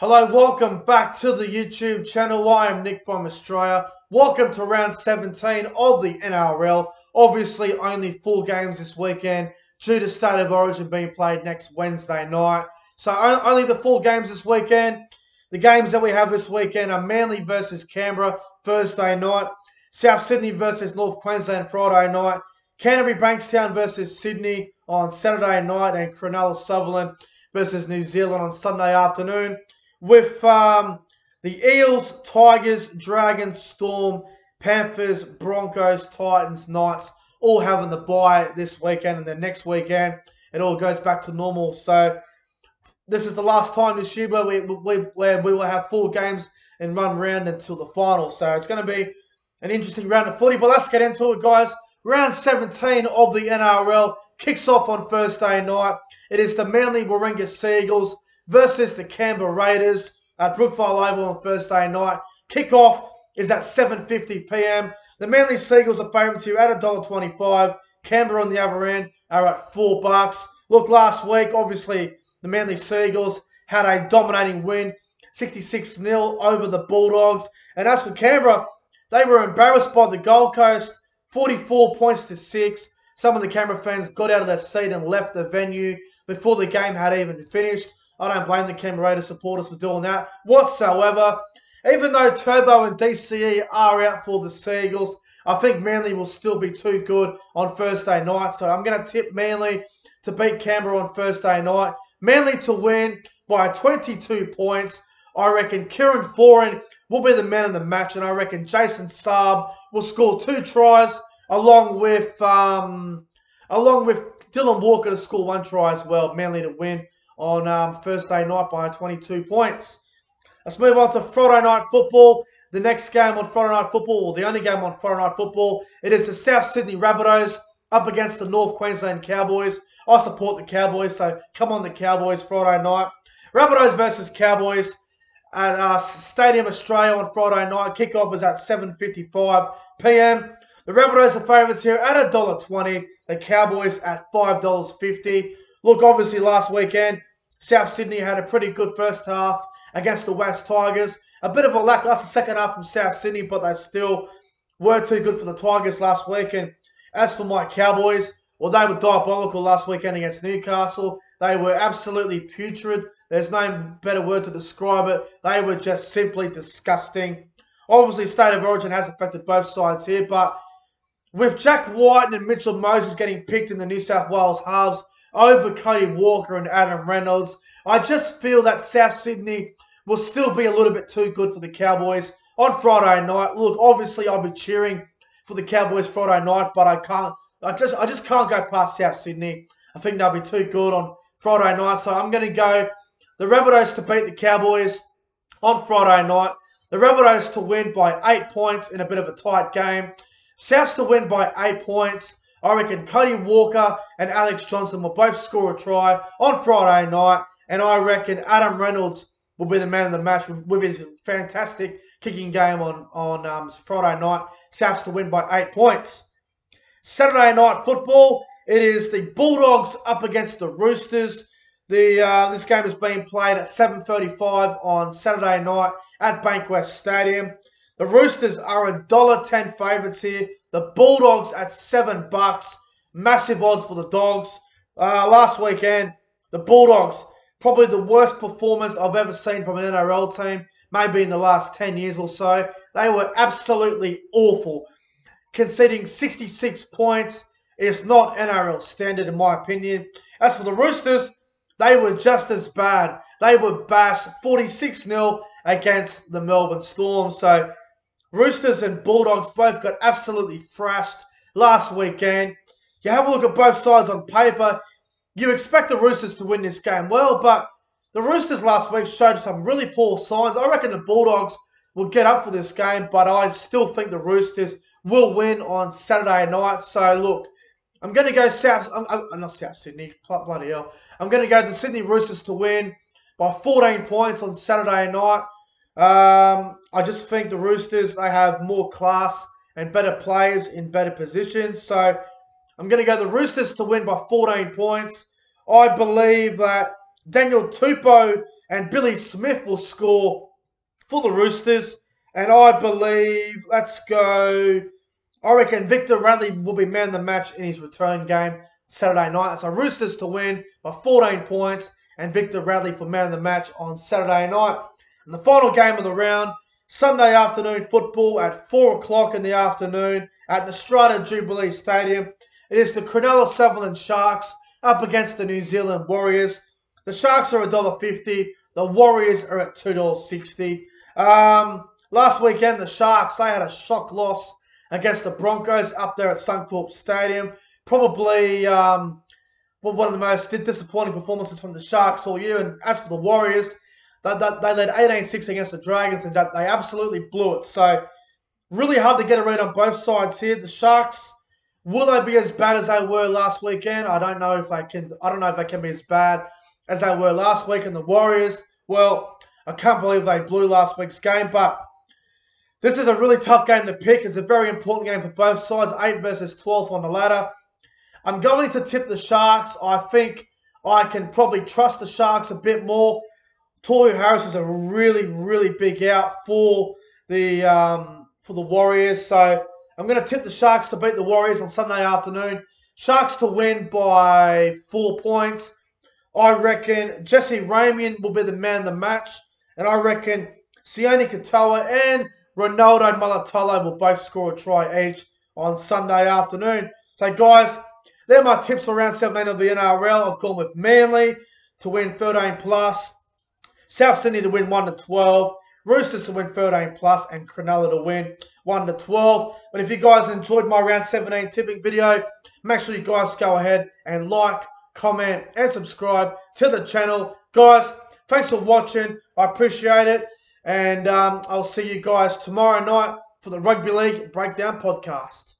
Hello, welcome back to the YouTube channel. I am Nick from Australia. Welcome to round 17 of the NRL. Obviously, only four games this weekend due to State of Origin being played next Wednesday night. So only the four games this weekend. The games that we have this weekend are Manly versus Canberra Thursday night, South Sydney versus North Queensland Friday night, Canterbury Bankstown versus Sydney on Saturday night, and Cronulla Sutherland versus New Zealand on Sunday afternoon with um, the Eels, Tigers, Dragons, Storm, Panthers, Broncos, Titans, Knights all having the bye this weekend and then next weekend it all goes back to normal. So this is the last time this year where we, we, where we will have four games and one round until the final. So it's going to be an interesting round of footy. But let's get into it, guys. Round 17 of the NRL kicks off on Thursday night. It is the Manly Warringah Sea Eagles versus the Canberra Raiders at Brookvale Oval on Thursday night. Kickoff is at 7.50pm. The Manly Sea Eagles are favourites here at $1.25. Canberra on the other end are at 4 bucks. Look, last week, obviously, the Manly Sea Eagles had a dominating win, 66-0 over the Bulldogs. And as for Canberra, they were embarrassed by the Gold Coast, 44 points to 6. Some of the Canberra fans got out of their seat and left the venue before the game had even finished. I don't blame the Canberra supporters for doing that whatsoever. Even though Turbo and DCE are out for the Sea Eagles, I think Manly will still be too good on Thursday night. So I'm going to tip Manly to beat Canberra on Thursday night. Manly to win by 22 points. I reckon Kieran Foran will be the man of the match, and I reckon Jason Saab will score two tries, along with um, along with Dylan Walker to score one try as well. Manly to win on um, Thursday night by 22 points. Let's move on to Friday night football. The next game on Friday night football, or the only game on Friday night football, it is the South Sydney Rabbitohs up against the North Queensland Cowboys. I support the Cowboys, so come on the Cowboys Friday night. Rabbitohs versus Cowboys at uh, Stadium Australia on Friday night. Kickoff is at 7.55 p.m. The Rabbitohs are favourites here at $1.20. The Cowboys at $5.50. Look, obviously last weekend, South Sydney had a pretty good first half against the West Tigers. A bit of a lackluster second half from South Sydney, but they still were too good for the Tigers last week. And as for my Cowboys, well, they were diabolical last weekend against Newcastle. They were absolutely putrid. There's no better word to describe it. They were just simply disgusting. Obviously, state of origin has affected both sides here, but with Jack Wighton and Mitchell Moses getting picked in the New South Wales halves, over Cody Walker and Adam Reynolds. I just feel that South Sydney will still be a little bit too good for the Cowboys on Friday night. Look, obviously I'll be cheering for the Cowboys Friday night, but I can't. I just I just can't go past South Sydney. I think they'll be too good on Friday night, so I'm going to go the Rabbitohs to beat the Cowboys on Friday night. The Rabbitohs to win by eight points in a bit of a tight game. Souths to win by eight points. I reckon Cody Walker and Alex Johnson will both score a try on Friday night. And I reckon Adam Reynolds will be the man of the match with, his fantastic kicking game on, on um, Friday night. Souths to win by eight points. Saturday night football, it is the Bulldogs up against the Roosters. The uh, This game is being played at 7.35 on Saturday night at Bankwest Stadium. The Roosters are $1.10 favourites here. The Bulldogs at seven bucks. Massive odds for the Dogs. Uh, last weekend, the Bulldogs, probably the worst performance I've ever seen from an NRL team, maybe in the last 10 years or so. They were absolutely awful. Conceding 66 points is not NRL standard, in my opinion. As for the Roosters, they were just as bad. They were bashed 46 0 against the Melbourne Storm. So Roosters and Bulldogs both got absolutely thrashed last weekend. You have a look at both sides on paper. You expect the Roosters to win this game well, but the Roosters last week showed some really poor signs. I reckon the Bulldogs will get up for this game, but I still think the Roosters will win on Saturday night. So, look, I'm going to go South, I'm, I'm not South Sydney, bloody hell. I'm going to go the Sydney Roosters to win by 14 points on Saturday night. Um, I just think the Roosters, they have more class and better players in better positions. So I'm going to go the Roosters to win by 14 points. I believe that Daniel Tupou and Billy Smith will score for the Roosters. And I believe, let's go. I reckon Victor Radley will be man of the match in his return game Saturday night. So Roosters to win by 14 points and Victor Radley for man of the match on Saturday night. And the final game of the round, Sunday afternoon football at 4 o'clock in the afternoon at Netstrata Jubilee Stadium. It is the Cronulla Sutherland Sharks up against the New Zealand Warriors. The Sharks are $1.50. The Warriors are at $2.60. Um, last weekend, the Sharks, they had a shock loss against the Broncos up there at Suncorp Stadium. Probably um, one of the most disappointing performances from the Sharks all year. And as for the Warriors, they, they, they led 18-6 against the Dragons and they absolutely blew it. So really hard to get a read on both sides here. The Sharks, will they be as bad as they were last weekend? I don't know if they can. I don't know if they can be as bad as they were last week. And the Warriors, well, I can't believe they blew last week's game, but this is a really tough game to pick. It's a very important game for both sides. 8 versus 12 on the ladder. I'm going to tip the Sharks. I think I can probably trust the Sharks a bit more. Tohu Harris is a really, really big out for the um, for the Warriors. So I'm going to tip the Sharks to beat the Warriors on Sunday afternoon. Sharks to win by four points. I reckon Jesse Ramien will be the man of the match. And I reckon Sione Katoa and Ronaldo Mulitalo will both score a try each on Sunday afternoon. So, guys, they're my tips for round 17 of the NRL. I've gone with Manly to win 13 plus, South Sydney to win 1 to 12, Roosters to win 13 plus, and Cronulla to win 1 to 12. But if you guys enjoyed my round 17 tipping video, make sure you guys go ahead and like, comment, and subscribe to the channel. Guys, thanks for watching. I appreciate it. And um, I'll see you guys tomorrow night for the Rugby League Breakdown Podcast.